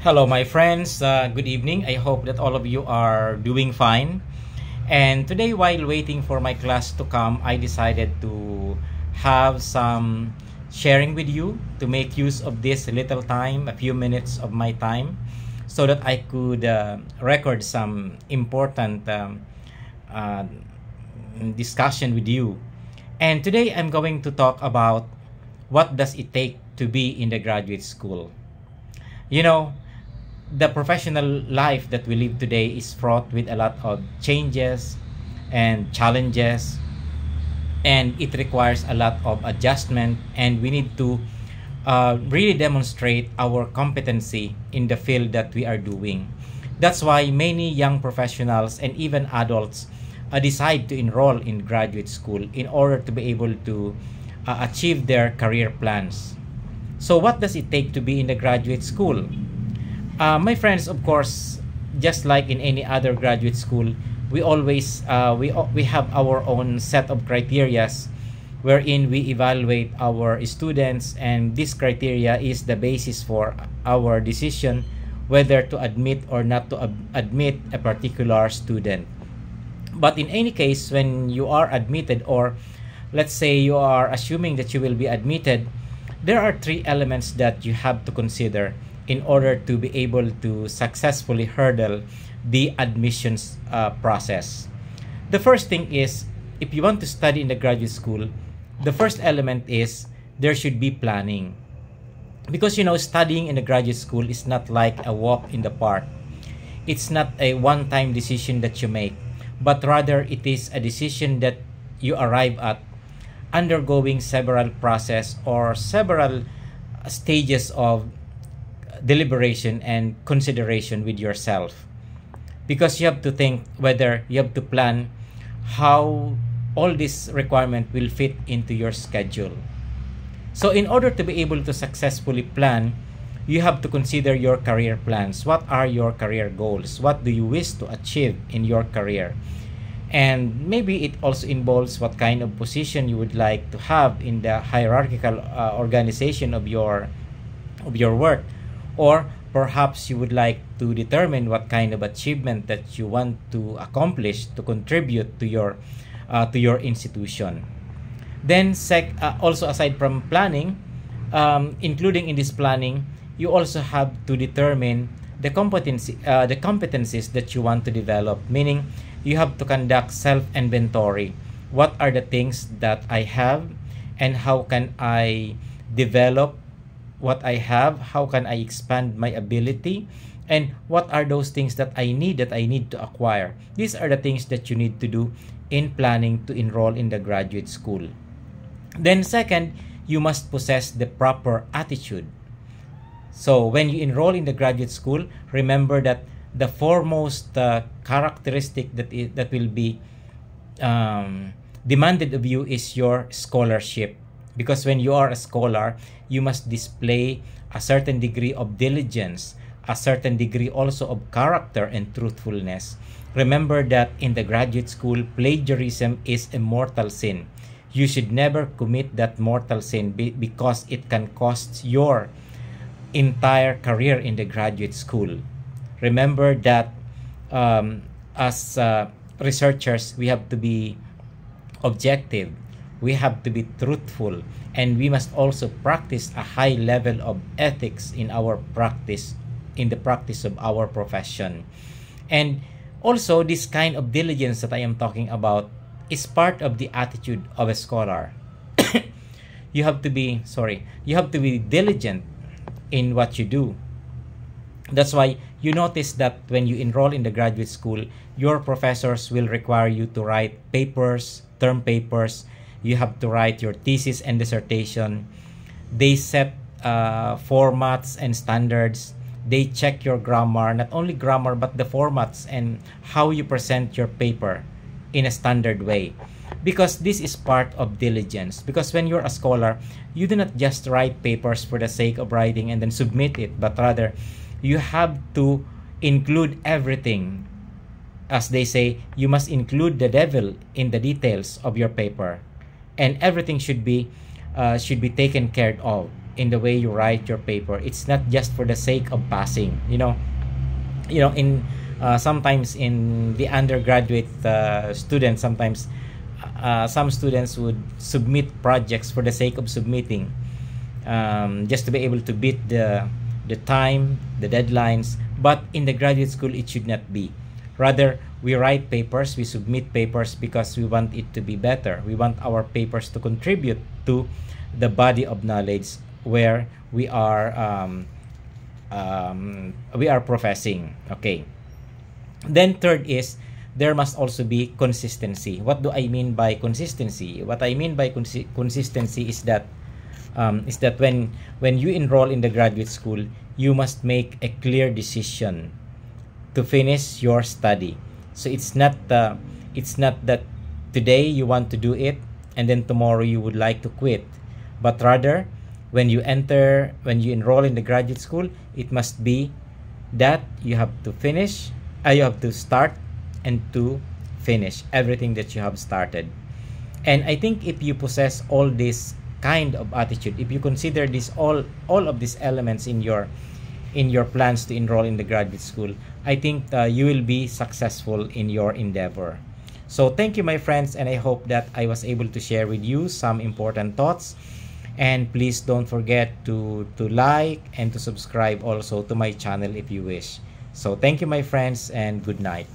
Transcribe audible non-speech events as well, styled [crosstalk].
Hello, my friends. Uh, good evening. I hope that all of you are doing fine. And today, while waiting for my class to come, I decided to have some sharing with you to make use of this little time, a few minutes of my time, so that I could uh, record some important um, uh, discussion with you. And today, I'm going to talk about what does it take to be in the graduate school. You know, the professional life that we live today is fraught with a lot of changes and challenges. And it requires a lot of adjustment. And we need to uh, really demonstrate our competency in the field that we are doing. That's why many young professionals and even adults uh, decide to enroll in graduate school in order to be able to uh, achieve their career plans. So what does it take to be in the graduate school uh, my friends, of course, just like in any other graduate school, we always uh, we we have our own set of criterias wherein we evaluate our students and this criteria is the basis for our decision whether to admit or not to admit a particular student. But in any case when you are admitted or let's say you are assuming that you will be admitted there are three elements that you have to consider in order to be able to successfully hurdle the admissions uh, process. The first thing is if you want to study in the graduate school, the first element is there should be planning. Because you know, studying in the graduate school is not like a walk in the park. It's not a one time decision that you make, but rather it is a decision that you arrive at undergoing several process or several stages of deliberation and consideration with yourself. Because you have to think whether you have to plan how all this requirement will fit into your schedule. So in order to be able to successfully plan you have to consider your career plans. What are your career goals? What do you wish to achieve in your career? And maybe it also involves what kind of position you would like to have in the hierarchical uh, organization of your of your work or perhaps you would like to determine what kind of achievement that you want to accomplish to contribute to your uh, to your institution. Then sec uh, also aside from planning um, including in this planning you also have to determine the competency uh, the competencies that you want to develop. Meaning you have to conduct self inventory what are the things that i have and how can i develop what I have, how can I expand my ability, and what are those things that I need that I need to acquire. These are the things that you need to do in planning to enroll in the graduate school. Then second, you must possess the proper attitude. So when you enroll in the graduate school, remember that the foremost uh, characteristic that is, that will be um, demanded of you is your scholarship because when you are a scholar you must display a certain degree of diligence a certain degree also of character and truthfulness. Remember that in the graduate school plagiarism is a mortal sin. You should never commit that mortal sin because it can cost your entire career in the graduate school. Remember that um, as uh, researchers we have to be objective we have to be truthful and we must also practice a high level of ethics in our practice in the practice of our profession. And also this kind of diligence that i am talking about is part of the attitude of a scholar. [coughs] You have to be sorry you have to be diligent in what you do. That's why you notice that when you enroll in the graduate school your professors will require you to write papers term papers you have to write your thesis and dissertation. They set uh, formats and standards. They check your grammar not only grammar but the formats and how you present your paper in a standard way. Because this is part of diligence. Because when you're a scholar you do not just write papers for the sake of writing and then submit it but rather you have to include everything. As they say you must include the devil in the details of your paper and everything should be uh, should be taken care of in the way you write your paper. It's not just for the sake of passing you know? You know in uh, sometimes in the undergraduate uh, students sometimes uh, some students would submit projects for the sake of submitting um, just to be able to beat the the time the deadlines. But in the graduate school it should not be. Rather we write papers we submit papers because we want it to be better. We want our papers to contribute to the body of knowledge where we are um, um, we are professing okay? Then third is there must also be consistency. What do i mean by consistency? What i mean by consi- consistency is that um, is that when when you enroll in the graduate school you must make a clear decision to finish your study so it's not uh, it's not that today you want to do it and then tomorrow you would like to quit. But rather when you enter when you enroll in the graduate school it must be that you have to finish uh, you have to start and to finish everything that you have started. And i think if you possess all this kind of attitude if you consider this all all of these elements in your in your plans to enroll in the graduate school i think uh, you will be successful in your endeavor. So thank you my friends and i hope that i was able to share with you some important thoughts. And please don't forget to to like and to subscribe also to my channel if you wish. So thank you my friends and good night